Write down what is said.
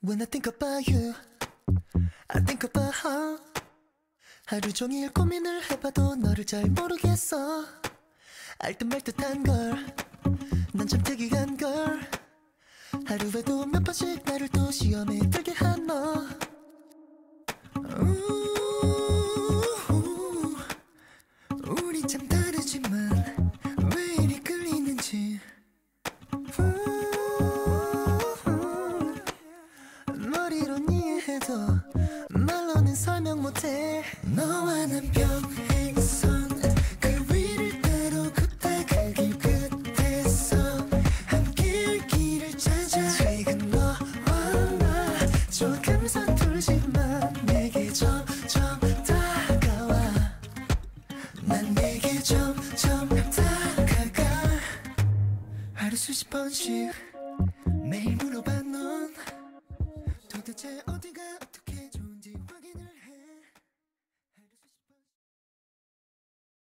When I think about you, I think about how 하루 종일 고민을 해봐도 너를 잘 모르겠어. 알듯 말 듯한 걸난 참 특이한 걸. 하루에도 몇 번씩 나를 또 시험에 들게 못해. 너와 난 평행선 그 위를 따로 걷다 가 길 끝에서 함께할 길을 찾아. 지금 너와 나 조금 서툴지만 내게 점점 다가와. 난 내게 점점 다가가. 하루 수십 번씩